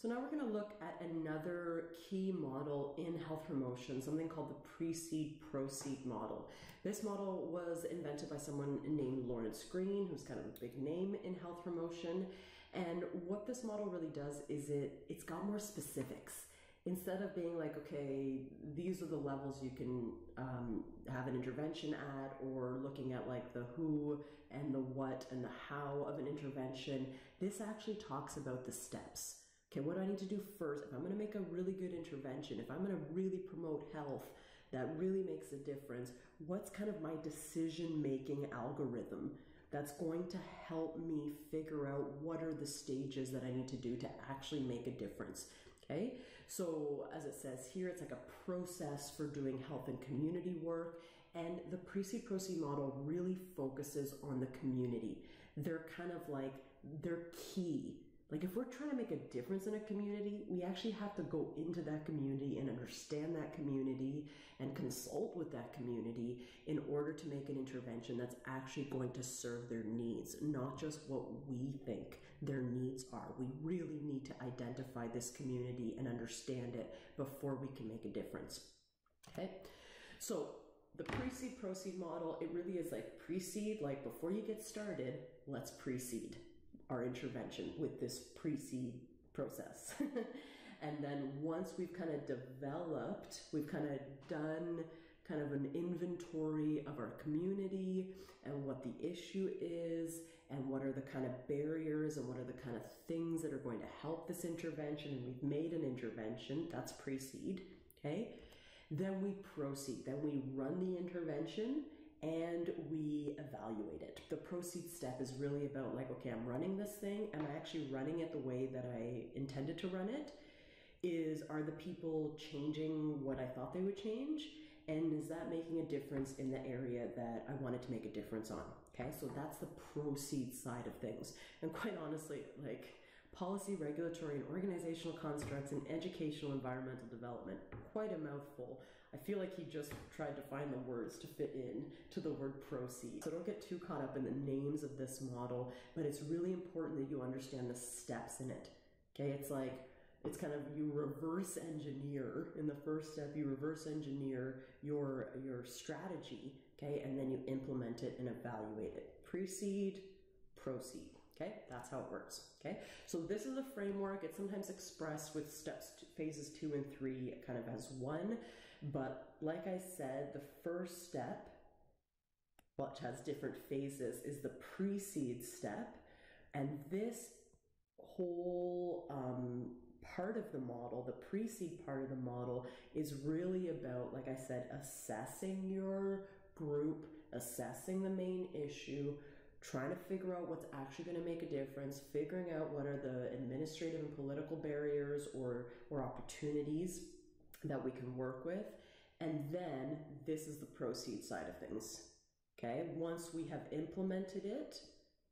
So now we're going to look at another key model in health promotion, something called the precede proceed model. This model was invented by someone named Lawrence Green, who's kind of a big name in health promotion. And what this model really does is it it's got more specifics instead of being like, okay, these are the levels you can um, have an intervention at, or looking at like the who and the what and the how of an intervention, this actually talks about the steps okay, what do I need to do first? If I'm going to make a really good intervention, if I'm going to really promote health that really makes a difference, what's kind of my decision making algorithm that's going to help me figure out what are the stages that I need to do to actually make a difference? Okay, so as it says here, it's like a process for doing health and community work. And the precede proceed model really focuses on the community. They're kind of like, they're key like if we're trying to make a difference in a community, we actually have to go into that community and understand that community and consult with that community in order to make an intervention that's actually going to serve their needs, not just what we think their needs are. We really need to identify this community and understand it before we can make a difference. Okay? So the precede proceed model, it really is like precede, like before you get started, let's precede our intervention with this precede process. and then once we've kind of developed, we've kind of done kind of an inventory of our community and what the issue is and what are the kind of barriers and what are the kind of things that are going to help this intervention and we've made an intervention that's precede okay then we proceed then we run the intervention and we evaluate it. The proceed step is really about like, okay, I'm running this thing. Am I actually running it the way that I intended to run it? Is are the people changing what I thought they would change? And is that making a difference in the area that I wanted to make a difference on? Okay, so that's the proceed side of things. And quite honestly, like policy, regulatory, and organizational constructs and educational environmental development. Quite a mouthful. I feel like he just tried to find the words to fit in to the word proceed. So don't get too caught up in the names of this model, but it's really important that you understand the steps in it. Okay, it's like it's kind of you reverse engineer in the first step you reverse engineer your your strategy okay and then you implement it and evaluate it precede proceed Okay, that's how it works. Okay, so this is a framework. It's sometimes expressed with steps, phases two and three, kind of as one. But like I said, the first step, which has different phases, is the precede step. And this whole um, part of the model, the precede part of the model, is really about, like I said, assessing your group, assessing the main issue, trying to figure out what's actually going to make a difference, figuring out what are the administrative and political barriers or, or opportunities that we can work with. And then this is the proceed side of things. Okay, once we have implemented it,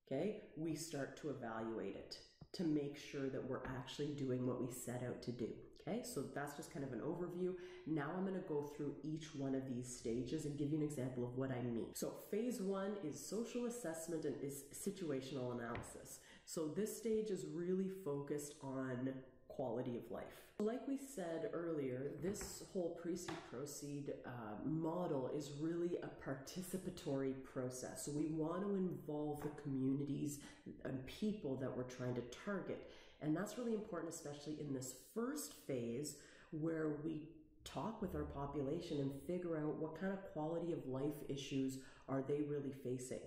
okay, we start to evaluate it to make sure that we're actually doing what we set out to do. Okay, so that's just kind of an overview. Now I'm going to go through each one of these stages and give you an example of what I mean. So phase one is social assessment and is situational analysis. So this stage is really focused on quality of life. Like we said earlier, this whole precede proceed uh, model is really a participatory process. So we want to involve the communities and people that we're trying to target. And that's really important, especially in this first phase where we talk with our population and figure out what kind of quality of life issues are they really facing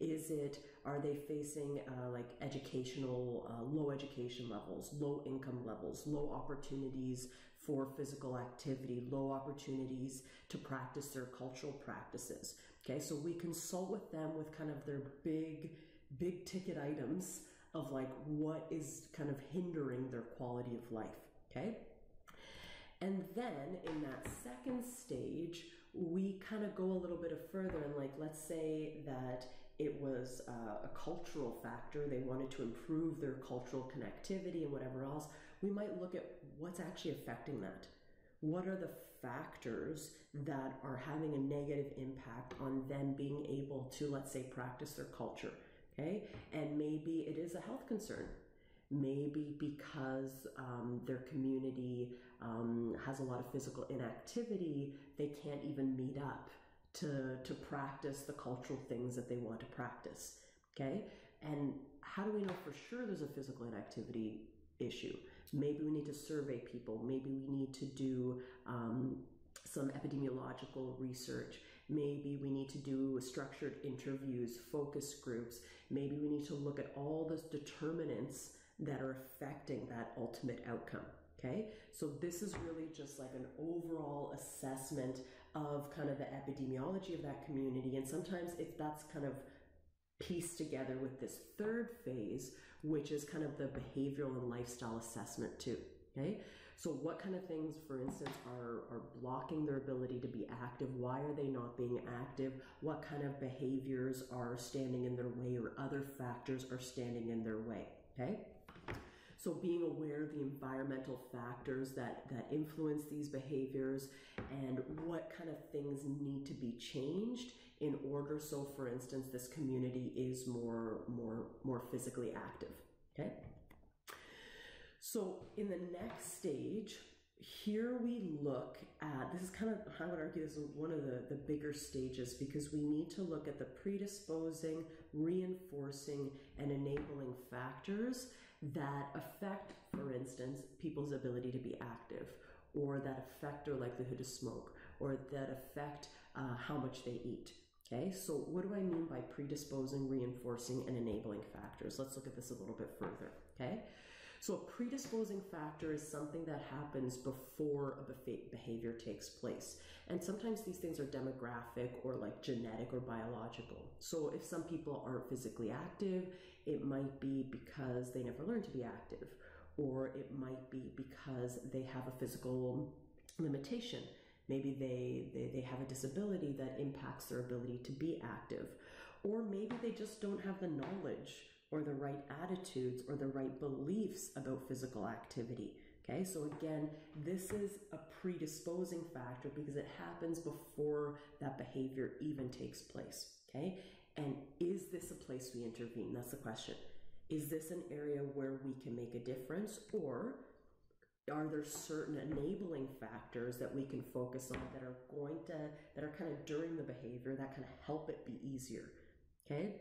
is it are they facing uh, like educational uh, low education levels low income levels low opportunities for physical activity low opportunities to practice their cultural practices? Okay so we consult with them with kind of their big big ticket items of like what is kind of hindering their quality of life okay? And then in that second stage, we kind of go a little bit further and like, let's say that it was uh, a cultural factor. They wanted to improve their cultural connectivity and whatever else. We might look at what's actually affecting that. What are the factors that are having a negative impact on them being able to, let's say, practice their culture? Okay. And maybe it is a health concern Maybe because um, their community um, has a lot of physical inactivity, they can't even meet up to, to practice the cultural things that they want to practice. Okay? And how do we know for sure there's a physical inactivity issue? Maybe we need to survey people. Maybe we need to do um, some epidemiological research. Maybe we need to do structured interviews, focus groups. Maybe we need to look at all the determinants that are affecting that ultimate outcome. Okay, so this is really just like an overall assessment of kind of the epidemiology of that community. And sometimes if that's kind of pieced together with this third phase, which is kind of the behavioral and lifestyle assessment too. Okay, so what kind of things, for instance, are, are blocking their ability to be active? Why are they not being active? What kind of behaviors are standing in their way or other factors are standing in their way? Okay. So being aware of the environmental factors that, that influence these behaviors and what kind of things need to be changed in order so for instance this community is more more more physically active. Okay? So in the next stage, here we look at this is kind of I would argue this is one of the, the bigger stages because we need to look at the predisposing, reinforcing, and enabling factors that affect, for instance, people's ability to be active, or that affect their likelihood to smoke, or that affect uh, how much they eat. Okay, so what do I mean by predisposing, reinforcing, and enabling factors? Let's look at this a little bit further. Okay, so a predisposing factor is something that happens before a behavior takes place. And sometimes these things are demographic or like genetic or biological. So if some people aren't physically active, it might be because they never learned to be active, or it might be because they have a physical limitation. Maybe they, they, they have a disability that impacts their ability to be active, or maybe they just don't have the knowledge or the right attitudes or the right beliefs about physical activity. Okay, so again, this is a predisposing factor because it happens before that behavior even takes place. Okay, and is this a place we intervene? That's the question. Is this an area where we can make a difference, or are there certain enabling factors that we can focus on that are going to, that are kind of during the behavior that kind of help it be easier? Okay,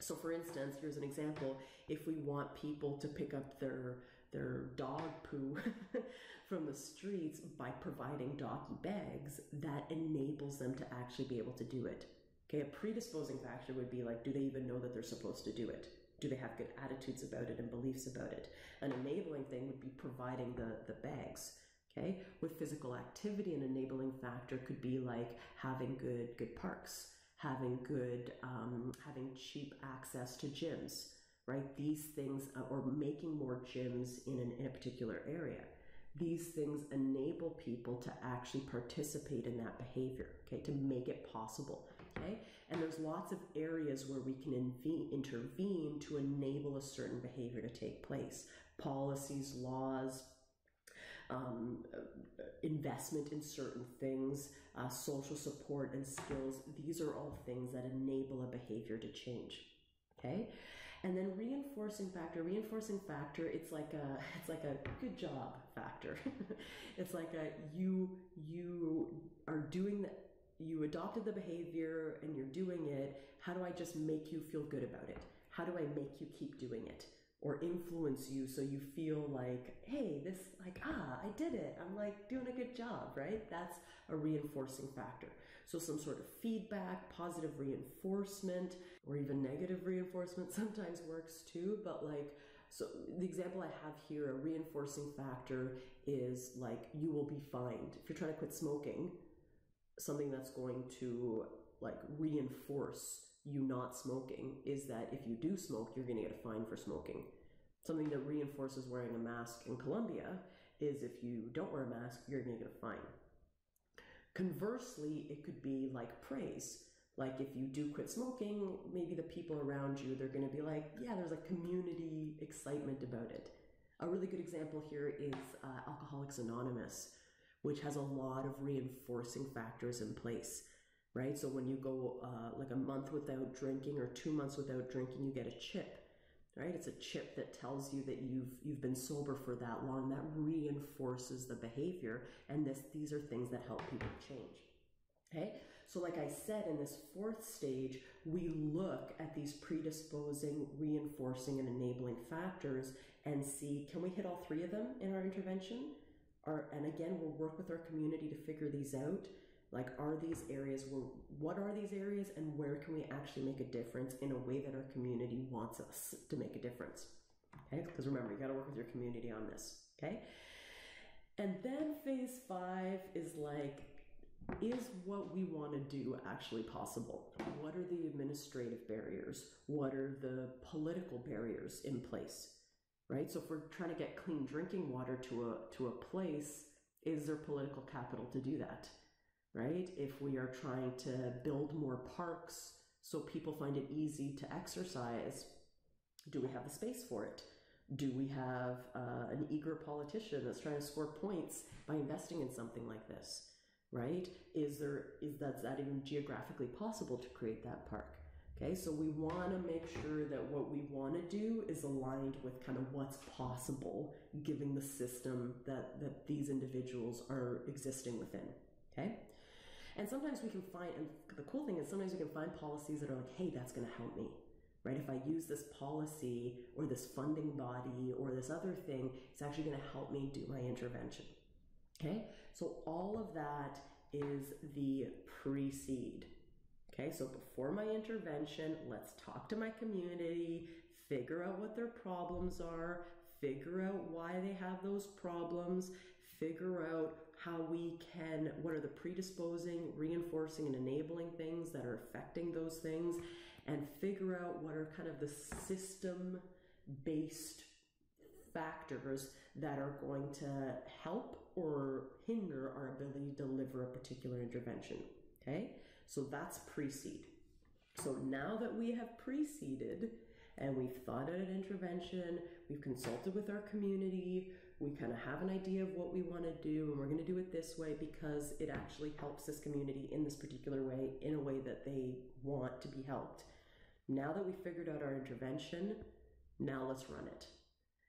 so for instance, here's an example. If we want people to pick up their their dog poo from the streets by providing doggy bags, that enables them to actually be able to do it. Okay, a predisposing factor would be like, do they even know that they're supposed to do it? Do they have good attitudes about it and beliefs about it? An enabling thing would be providing the, the bags. Okay, with physical activity, an enabling factor could be like having good good parks having good, um, having cheap access to gyms, right? These things, uh, or making more gyms in, an, in a particular area. These things enable people to actually participate in that behavior, okay, to make it possible, okay? And there's lots of areas where we can inve- intervene to enable a certain behavior to take place. Policies, laws, um, investment in certain things, uh, social support and skills. These are all things that enable a behavior to change. Okay. And then reinforcing factor, reinforcing factor, it's like a it's like a good job factor. it's like a you you are doing the you adopted the behavior and you're doing it. How do I just make you feel good about it? How do I make you keep doing it? Or influence you so you feel like, hey, this, like, ah, I did it. I'm like doing a good job, right? That's a reinforcing factor. So, some sort of feedback, positive reinforcement, or even negative reinforcement sometimes works too. But, like, so the example I have here, a reinforcing factor is like, you will be fined. If you're trying to quit smoking, something that's going to like reinforce you not smoking is that if you do smoke, you're going to get a fine for smoking. Something that reinforces wearing a mask in Colombia is if you don't wear a mask, you're going to get a fine. Conversely, it could be like praise. Like if you do quit smoking, maybe the people around you, they're going to be like, yeah, there's a community excitement about it. A really good example here is uh, Alcoholics Anonymous, which has a lot of reinforcing factors in place right? So when you go uh, like a month without drinking or two months without drinking, you get a chip, right? It's a chip that tells you that you've you've been sober for that long. That reinforces the behavior, and this these are things that help people change. Okay, so like I said, in this fourth stage, we look at these predisposing, reinforcing, and enabling factors and see can we hit all three of them in our intervention? Or, and again, we'll work with our community to figure these out. Like, are these areas where, what are these areas and where can we actually make a difference in a way that our community wants us to make a difference? Okay, because remember, you got to work with your community on this. Okay, and then phase five is like, is what we want to do actually possible? What are the administrative barriers? What are the political barriers in place? Right? So if we're trying to get clean drinking water to a to a place, is there political capital to do that? Right? If we are trying to build more parks so people find it easy to exercise, do we have the space for it? Do we have uh, an eager politician that's trying to score points by investing in something like this? right? Is there is that, is that even geographically possible to create that park? Okay, so we want to make sure that what we want to do is aligned with kind of what's possible, given the system that that these individuals are existing within. Okay, and sometimes we can find, and the cool thing is sometimes we can find policies that are like, hey, that's going to help me. Right? If I use this policy or this funding body or this other thing, it's actually going to help me do my intervention. Okay, so all of that is the precede. Okay, so before my intervention, let's talk to my community, figure out what their problems are, figure out why they have those problems, figure out how we can, what are the predisposing, reinforcing, and enabling things that are affecting those things, and figure out what are kind of the system based factors that are going to help or hinder our ability to deliver a particular intervention. Okay, so that's precede. So now that we have preceded and we've thought out an intervention, we've consulted with our community, we kind of have an idea of what we want to do, and we're going to do it this way because it actually helps this community in this particular way, in a way that they want to be helped. Now that we've figured out our intervention, now let's run it.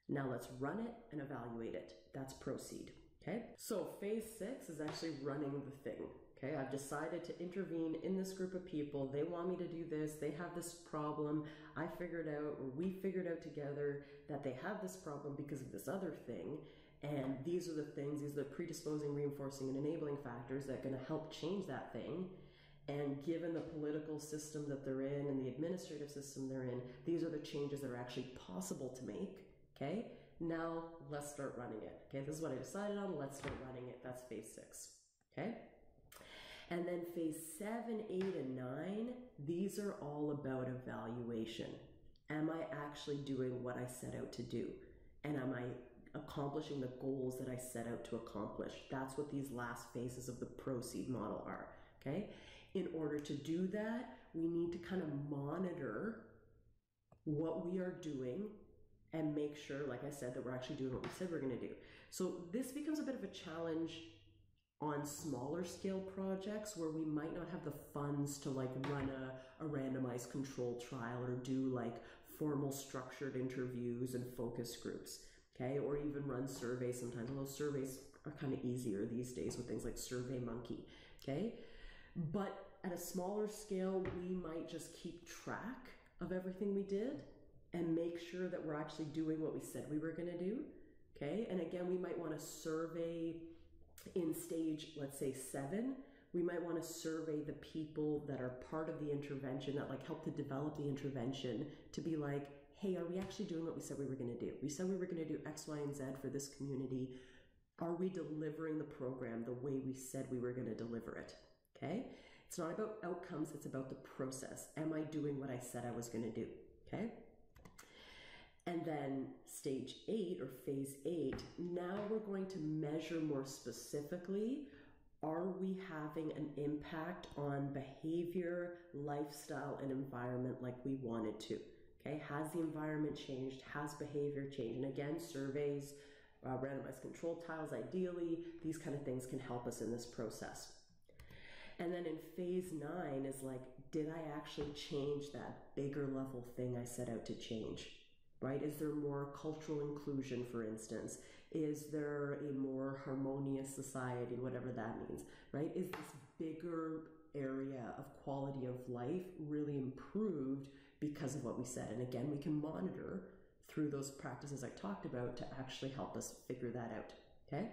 Now let's run it and evaluate it. That's proceed. Okay, so phase six is actually running the thing. Okay, I've decided to intervene in this group of people. They want me to do this. They have this problem. I figured out, or we figured out together, that they have this problem because of this other thing. And these are the things, these are the predisposing, reinforcing, and enabling factors that are going to help change that thing. And given the political system that they're in and the administrative system they're in, these are the changes that are actually possible to make. Okay, now let's start running it. Okay, this is what I decided on. Let's start running it. That's phase six. Okay. And then phase seven, eight, and nine, these are all about evaluation. Am I actually doing what I set out to do? And am I accomplishing the goals that I set out to accomplish? That's what these last phases of the proceed model are. Okay. In order to do that, we need to kind of monitor what we are doing and make sure, like I said, that we're actually doing what we said we're going to do. So this becomes a bit of a challenge on smaller scale projects where we might not have the funds to like run a, a randomized control trial or do like formal structured interviews and focus groups okay or even run surveys sometimes although surveys are kind of easier these days with things like SurveyMonkey okay but at a smaller scale we might just keep track of everything we did and make sure that we're actually doing what we said we were going to do. Okay, and again, we might want to survey in stage, let's say seven. We might want to survey the people that are part of the intervention that like help to develop the intervention to be like, hey, are we actually doing what we said we were going to do? We said we were going to do X, Y, and Z for this community. Are we delivering the program the way we said we were going to deliver it? Okay, it's not about outcomes, it's about the process. Am I doing what I said I was going to do? Okay. And then stage eight or phase eight, now we're going to measure more specifically are we having an impact on behavior, lifestyle, and environment like we wanted to? Okay, has the environment changed? Has behavior changed? And again, surveys, uh, randomized control trials, ideally, these kind of things can help us in this process. And then in phase nine is like, did I actually change that bigger level thing I set out to change? Right? Is there more cultural inclusion, for instance? Is there a more harmonious society, whatever that means, right? Is this bigger area of quality of life really improved because of what we said? And again, we can monitor through those practices I talked about to actually help us figure that out, okay?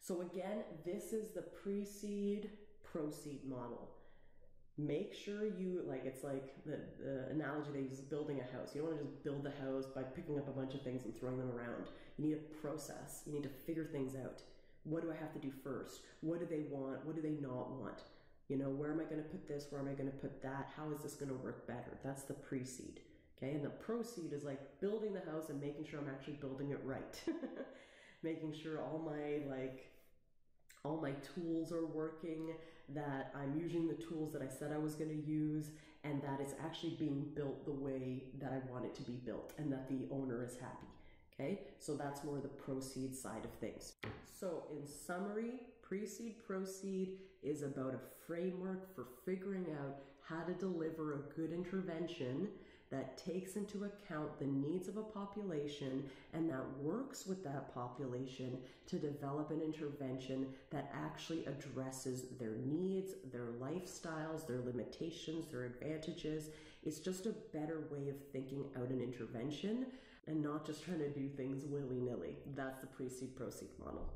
So again, this is the precede proceed model make sure you like it's like the, the analogy they use building a house. You don't want to just build the house by picking up a bunch of things and throwing them around. You need a process. You need to figure things out. What do i have to do first? What do they want? What do they not want? You know where am i going to put this? Where am i going to put that? How is this going to work better? That's the precede okay? And the proceed is like building the house and making sure i'm actually building it right. Making sure all my like all my tools are working, that I'm using the tools that I said I was going to use, and that it's actually being built the way that I want it to be built, and that the owner is happy. Okay, so that's more the proceed side of things. So, in summary, precede proceed is about a framework for figuring out how to deliver a good intervention that takes into account the needs of a population and that works with that population to develop an intervention that actually addresses their needs, their lifestyles, their limitations, their advantages. It's just a better way of thinking out an intervention and not just trying to do things willy nilly. That's the precede proceed model.